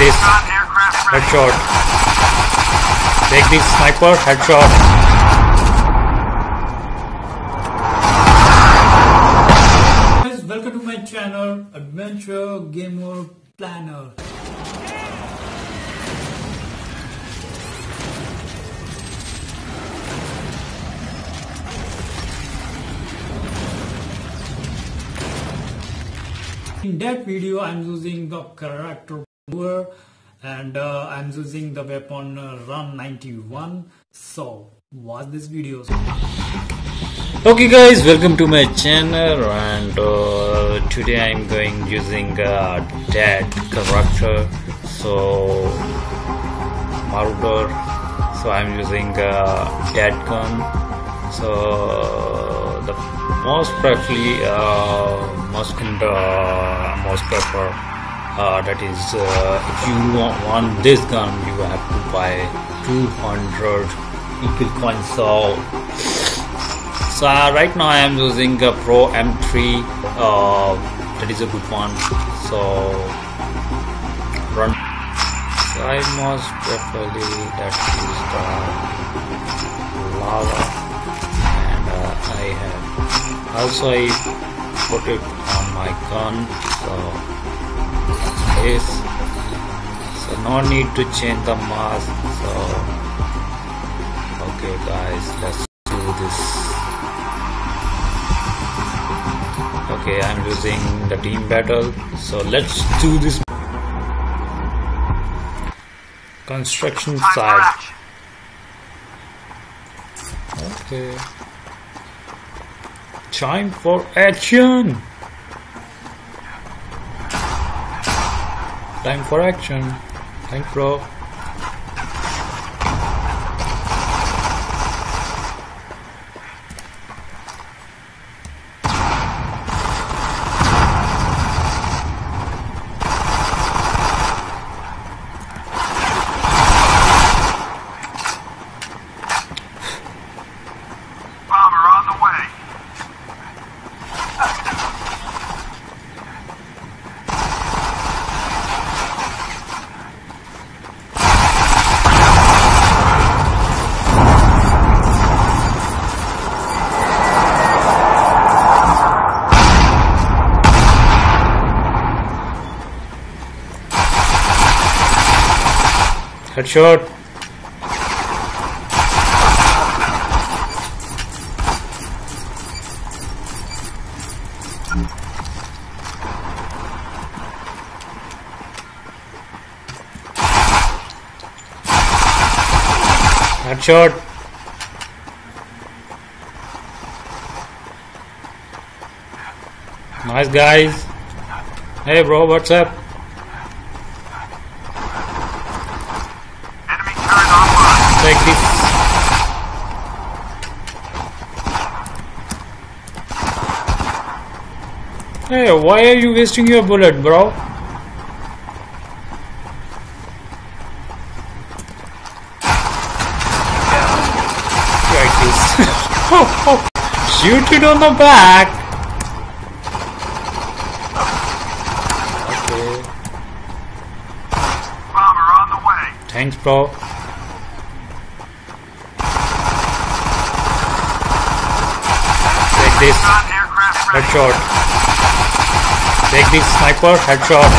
this. Headshot. Take this sniper. Headshot. guys welcome to my channel adventure gamer planner in that video i'm using the character And uh, i'm using the weapon uh, run 91 so watch this video. Okay guys, welcome to my channel and uh, today I'm going using uh, dead character. So Marauder so I'm using uh, dead gun. So the most preferably uh, most kind uh, most prefer uh, that is uh, if you want, this gun you have to buy 200 equal coins. So so uh, right now I am using a Pro M3 uh, that is a good one. So run. So I most preferably that is the lava and uh, I have also I put it on my gun so so no need to change the mask so okay guys let's do this. Okay i'm using the team battle so let's do this. Construction site. okay. Time for action time for action. Thanks bro headshot. Headshot. Nice guys. Hey bro what's up Enemy turret online. take this Hey, why are you wasting your bullet, bro? Like this. Shoot it on the back. Okay. Bomber on the way. Thanks, bro. Take this. Headshot. Take this sniper. Headshot.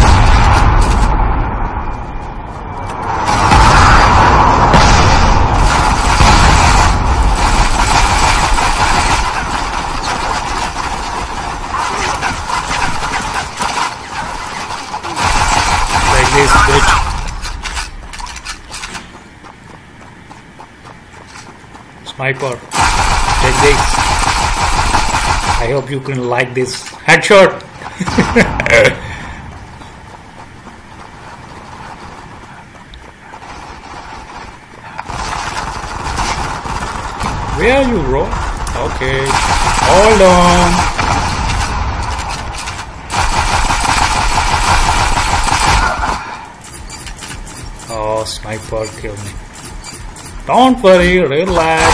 Take this, bitch. Sniper. Take this. I hope you can like this headshot. Where are you, bro? Okay, hold on. Oh, sniper killed me. Don't worry, relax.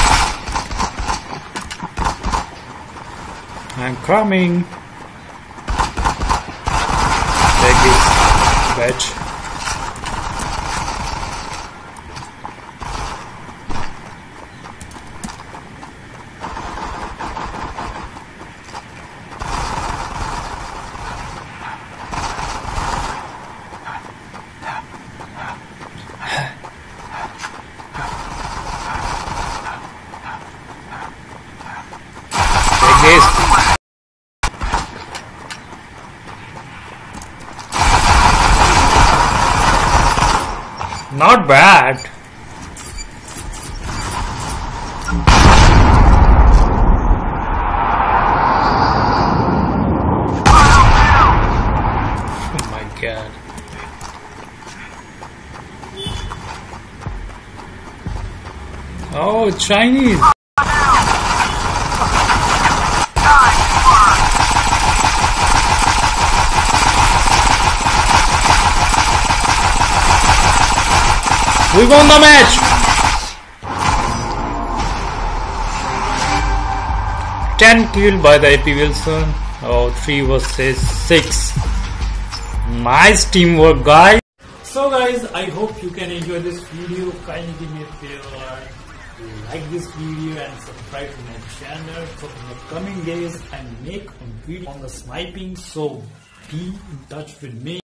I'm coming. Take this, bitch. Not bad. Oh my god. Oh, Chinese. We won the match. Ten killed by the AP Wilson. Oh, three versus six. Nice teamwork, guys. So guys, I hope you can enjoy this video. Kindly give me a favor, like this video and subscribe to my channel. So in the coming days, I make a video on the sniping. So be in touch with me.